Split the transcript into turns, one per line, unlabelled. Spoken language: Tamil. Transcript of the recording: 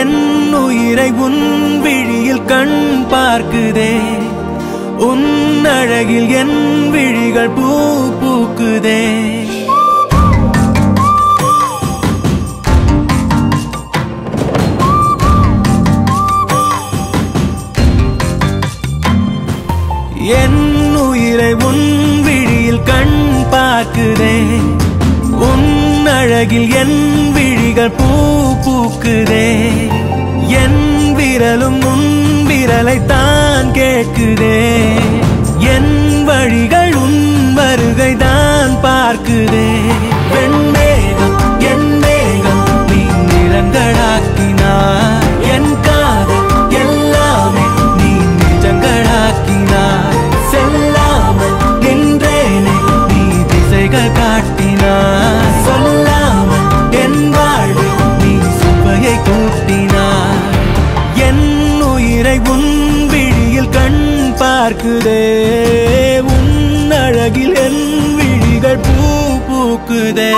என் உயிரை உன் விழியில் கண் பார்க்குதே. உன் அழகில் என் விழிகள் பூ பூக்குதே. என் உயிரை உன் விழியில் கண் பார்க்குதே. உன் அழகில் என் விழிகள் பூ பூக்கு சொல்லும் உன் விரலை தான் கேட்குதே. என் வழிகள் உன் வருகை தான் பார்க்குதே வெண்மேகம் என் மேகம் நீ நிறங்களாக்கினார். என் காதல் எல்லாமே நீ நிஜங்களாக்கினார். செல்லாமல் நின்றேனே நீ திசைகள் காட்டினார். சொல்லாமல் என் வாழ்வு நீ சுவையை கூட்டினார். என்னை உன் விழியில் கண் பார்க்குதே. உன் அழகில் என் விழிகள் பூ பூக்குதே.